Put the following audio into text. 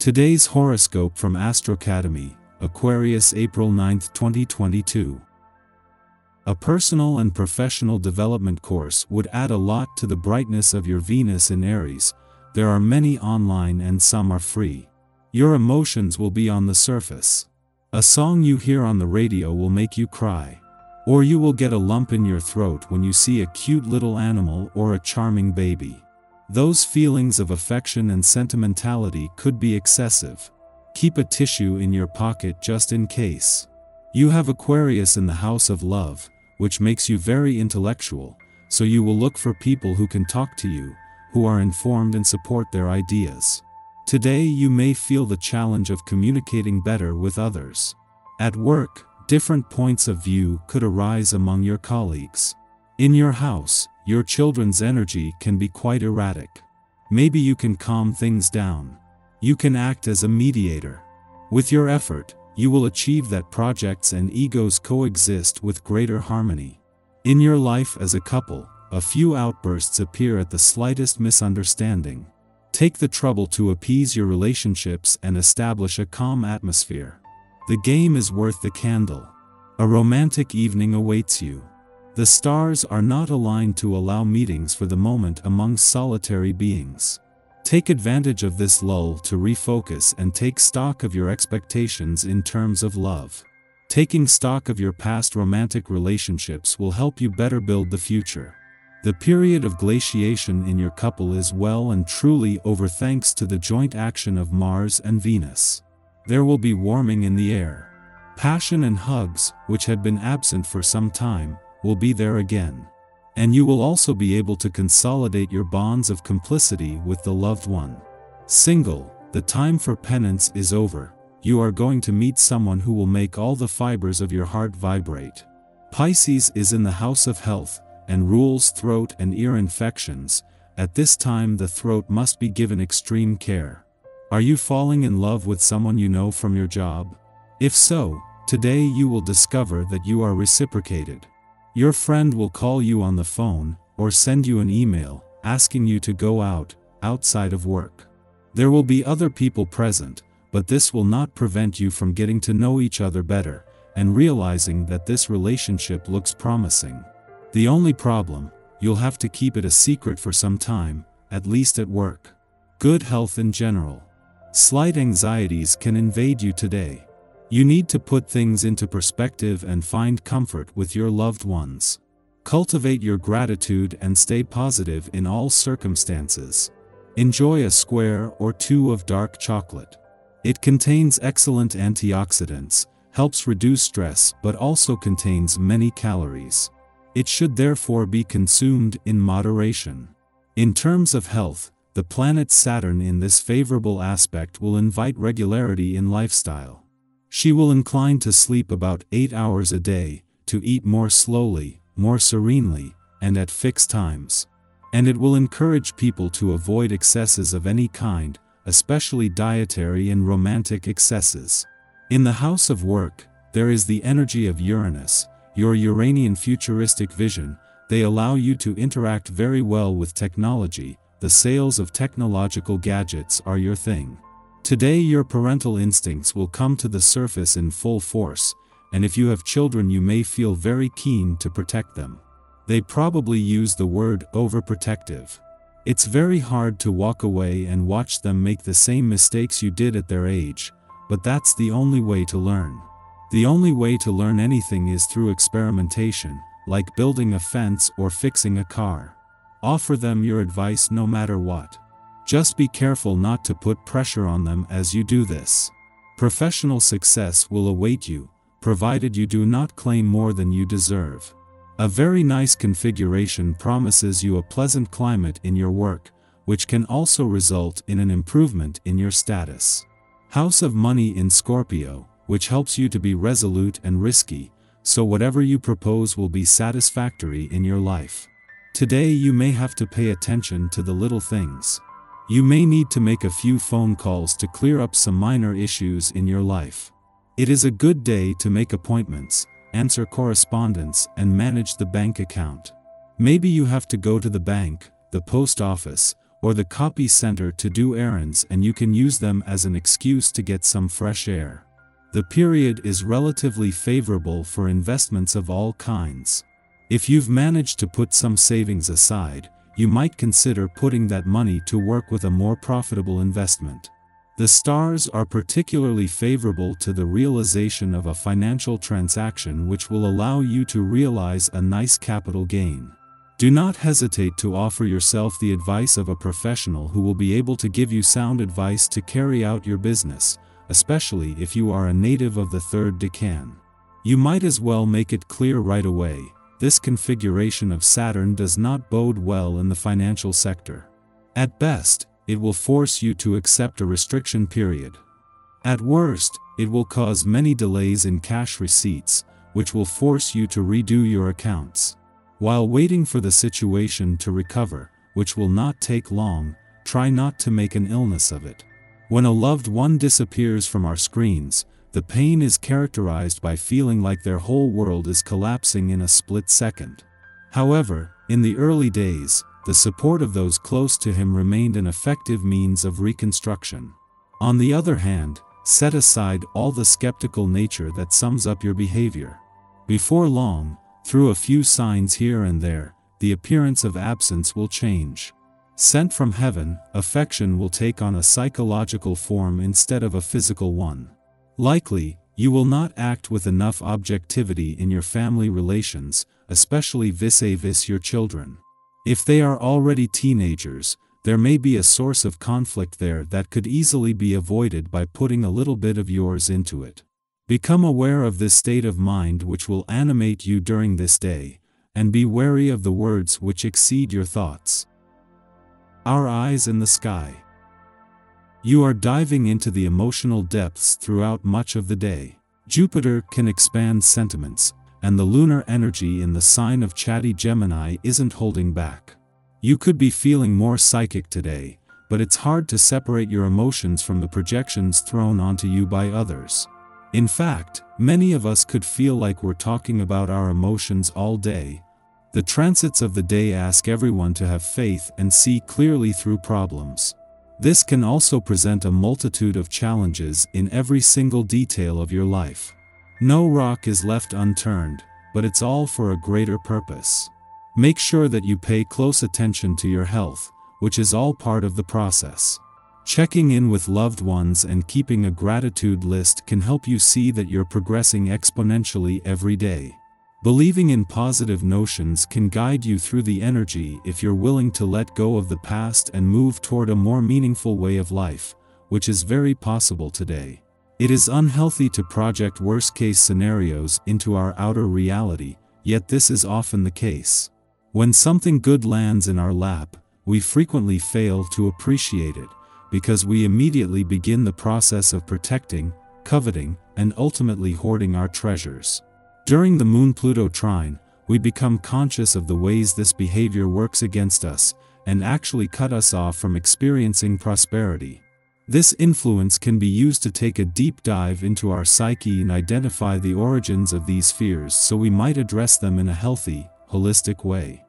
Today's horoscope from Astrocademy, Aquarius April 9, 2022. A personal and professional development course would add a lot to the brightness of your Venus in Aries. There are many online and some are free. Your emotions will be on the surface. A song you hear on the radio will make you cry. Or you will get a lump in your throat when you see a cute little animal or a charming baby. Those feelings of affection and sentimentality could be excessive. Keep a tissue in your pocket just in case. You have Aquarius in the house of love, which makes you very intellectual, so you will look for people who can talk to you, who are informed and support their ideas. Today you may feel the challenge of communicating better with others. At work, different points of view could arise among your colleagues. In your house, your children's energy can be quite erratic. Maybe you can calm things down. You can act as a mediator. With your effort, you will achieve that projects and egos coexist with greater harmony. In your life as a couple, a few outbursts appear at the slightest misunderstanding. Take the trouble to appease your relationships and establish a calm atmosphere. The game is worth the candle. A romantic evening awaits you. The stars are not aligned to allow meetings for the moment among solitary beings. Take advantage of this lull to refocus and take stock of your expectations in terms of love. Taking stock of your past romantic relationships will help you better build the future. The period of glaciation in your couple is well and truly over thanks to the joint action of Mars and Venus. There will be warming in the air. Passion and hugs, which had been absent for some time, will be there again. And you will also be able to consolidate your bonds of complicity with the loved one. Single, the time for penance is over, you are going to meet someone who will make all the fibers of your heart vibrate. Pisces is in the house of health, and rules throat and ear infections, at this time the throat must be given extreme care. Are you falling in love with someone you know from your job? If so, today you will discover that you are reciprocated. Your friend will call you on the phone, or send you an email, asking you to go out, outside of work. There will be other people present, but this will not prevent you from getting to know each other better, and realizing that this relationship looks promising. The only problem, you'll have to keep it a secret for some time, at least at work. Good health in general. Slight anxieties can invade you today. You need to put things into perspective and find comfort with your loved ones. Cultivate your gratitude and stay positive in all circumstances. Enjoy a square or two of dark chocolate. It contains excellent antioxidants, helps reduce stress but also contains many calories. It should therefore be consumed in moderation. In terms of health, the planet Saturn in this favorable aspect will invite regularity in lifestyle. She will incline to sleep about 8 hours a day, to eat more slowly, more serenely, and at fixed times. And it will encourage people to avoid excesses of any kind, especially dietary and romantic excesses. In the house of work, there is the energy of Uranus, your Uranian futuristic vision, they allow you to interact very well with technology, the sales of technological gadgets are your thing. Today your parental instincts will come to the surface in full force, and if you have children you may feel very keen to protect them. They probably use the word overprotective. It's very hard to walk away and watch them make the same mistakes you did at their age, but that's the only way to learn. The only way to learn anything is through experimentation, like building a fence or fixing a car. Offer them your advice no matter what. Just be careful not to put pressure on them as you do this. Professional success will await you, provided you do not claim more than you deserve. A very nice configuration promises you a pleasant climate in your work, which can also result in an improvement in your status. House of Money in Scorpio, which helps you to be resolute and risky, so whatever you propose will be satisfactory in your life. Today you may have to pay attention to the little things. You may need to make a few phone calls to clear up some minor issues in your life. It is a good day to make appointments, answer correspondence, and manage the bank account. Maybe you have to go to the bank, the post office, or the copy center to do errands and you can use them as an excuse to get some fresh air. The period is relatively favorable for investments of all kinds. If you've managed to put some savings aside, you might consider putting that money to work with a more profitable investment. The stars are particularly favorable to the realization of a financial transaction which will allow you to realize a nice capital gain. Do not hesitate to offer yourself the advice of a professional who will be able to give you sound advice to carry out your business, especially if you are a native of the third decan. You might as well make it clear right away, this configuration of Saturn does not bode well in the financial sector. At best, it will force you to accept a restriction period. At worst, it will cause many delays in cash receipts, which will force you to redo your accounts. While waiting for the situation to recover, which will not take long, try not to make an illness of it. When a loved one disappears from our screens, the pain is characterized by feeling like their whole world is collapsing in a split second. However, in the early days, the support of those close to him remained an effective means of reconstruction. On the other hand, set aside all the skeptical nature that sums up your behavior. Before long, through a few signs here and there, the appearance of absence will change. Sent from heaven, affection will take on a psychological form instead of a physical one. Likely, you will not act with enough objectivity in your family relations, especially vis-a-vis your children. If they are already teenagers, there may be a source of conflict there that could easily be avoided by putting a little bit of yours into it. Become aware of this state of mind which will animate you during this day, and be wary of the words which exceed your thoughts. Our eyes in the sky. You are diving into the emotional depths throughout much of the day. Jupiter can expand sentiments, and the lunar energy in the sign of chatty Gemini isn't holding back. You could be feeling more psychic today, but it's hard to separate your emotions from the projections thrown onto you by others. In fact, many of us could feel like we're talking about our emotions all day, the transits of the day ask everyone to have faith and see clearly through problems. This can also present a multitude of challenges in every single detail of your life. No rock is left unturned, but it's all for a greater purpose. Make sure that you pay close attention to your health, which is all part of the process. Checking in with loved ones and keeping a gratitude list can help you see that you're progressing exponentially every day. Believing in positive notions can guide you through the energy if you're willing to let go of the past and move toward a more meaningful way of life, which is very possible today. It is unhealthy to project worst-case scenarios into our outer reality, yet this is often the case. When something good lands in our lap, we frequently fail to appreciate it, because we immediately begin the process of protecting, coveting, and ultimately hoarding our treasures. During the Moon-Pluto trine, we become conscious of the ways this behavior works against us, and actually cut us off from experiencing prosperity. This influence can be used to take a deep dive into our psyche and identify the origins of these fears so we might address them in a healthy, holistic way.